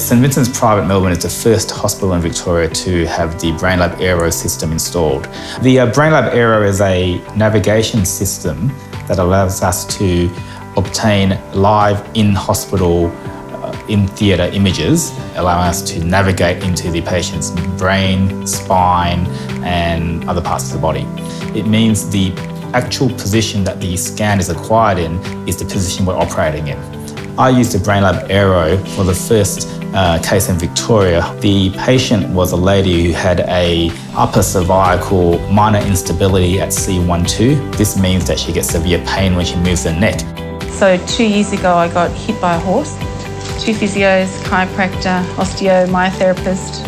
St Vincent's Private Melbourne is the first hospital in Victoria to have the BrainLab AIRO system installed. The uh, BrainLab AIRO is a navigation system that allows us to obtain live in-hospital uh, in theatre images, allowing us to navigate into the patient's brain, spine, and other parts of the body. It means the actual position that the scan is acquired in is the position we're operating in. I used the BrainLab AIRO for the first uh, case in Victoria. The patient was a lady who had a upper cervical minor instability at C12. This means that she gets severe pain when she moves her neck. So two years ago I got hit by a horse. Two physios, chiropractor, osteo, myotherapist,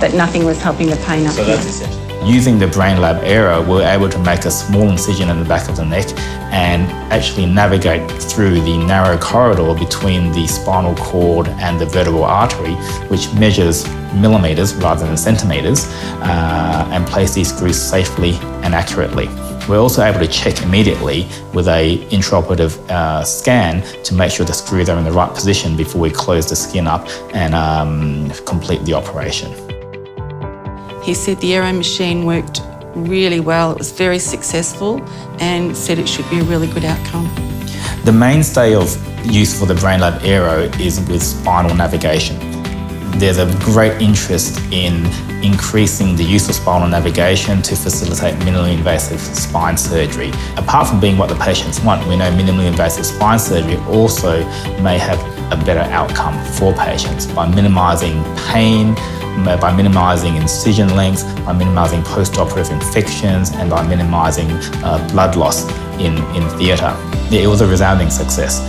but nothing was helping the pain up So here. that's essential. Using the BrainLab AIRO, we're able to make a small incision in the back of the neck and actually navigate through the narrow corridor between the spinal cord and the vertebral artery, which measures millimeters rather than centimeters, uh, and place these screws safely and accurately. We're also able to check immediately with a intraoperative uh, scan to make sure the screws are in the right position before we close the skin up and um, complete the operation. He said the AIRO machine worked really well, it was very successful, and said it should be a really good outcome. The mainstay of use for the BrainLab AIRO is with spinal navigation. There's a great interest in increasing the use of spinal navigation to facilitate minimally invasive spine surgery. Apart from being what the patients want, we know minimally invasive spine surgery also may have a better outcome for patients by minimising pain, by minimising incision lengths, by minimising post-operative infections, and by minimising uh, blood loss in, in theatre. It was a resounding success.